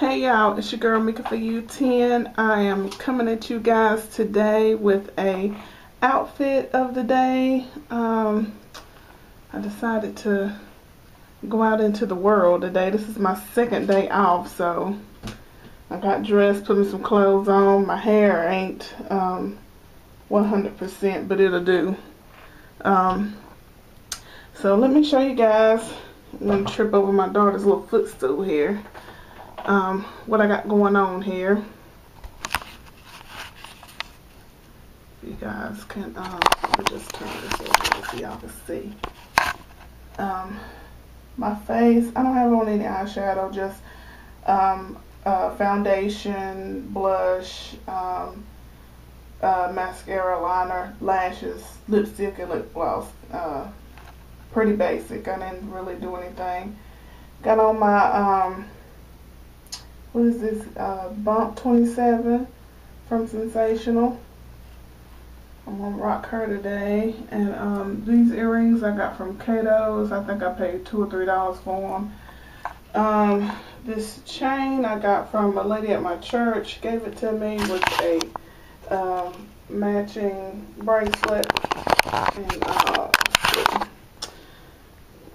Hey y'all, it's your girl Mika for you 10. I am coming at you guys today with a outfit of the day. Um, I decided to go out into the world today. This is my second day off, so I got dressed, putting some clothes on. My hair ain't um, 100%, but it'll do. Um, so let me show you guys. I'm going to trip over my daughter's little footstool here um, what I got going on here. You guys can, um, just turn this over so y'all can see. Um, my face, I don't have on any eyeshadow, just um, uh, foundation, blush, um, uh, mascara, liner, lashes, lipstick, and lip gloss. Uh, pretty basic. I didn't really do anything. Got on my um, what is this uh, bump 27 from Sensationnel? I'm gonna rock her today. And um, these earrings I got from Cato's I think I paid two or three dollars for them um, this chain I got from a lady at my church gave it to me with a um, matching bracelet and uh,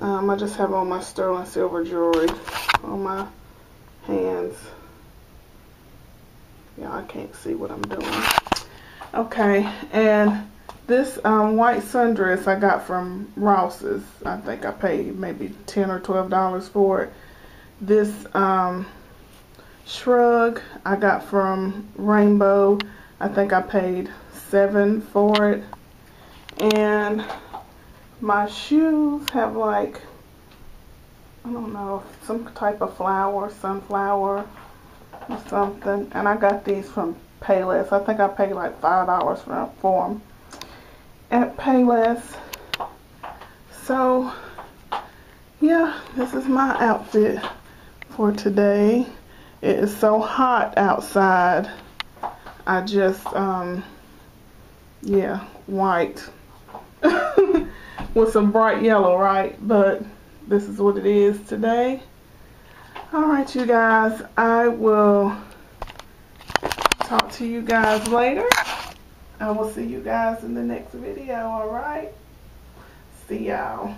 um, I just have all my sterling silver jewelry on my hands. Yeah, I can't see what I'm doing. Okay, and this um, white sundress I got from Ross's. I think I paid maybe 10 or $12 for it. This um, shrug I got from Rainbow. I think I paid 7 for it. And my shoes have like I don't know, some type of flower, sunflower or something. And I got these from Payless. I think I paid like $5 for, for them at Payless. So, yeah, this is my outfit for today. It is so hot outside. I just, um, yeah, white. With some bright yellow, right? But this is what it is today. Alright, you guys. I will talk to you guys later. I will see you guys in the next video, alright? See y'all.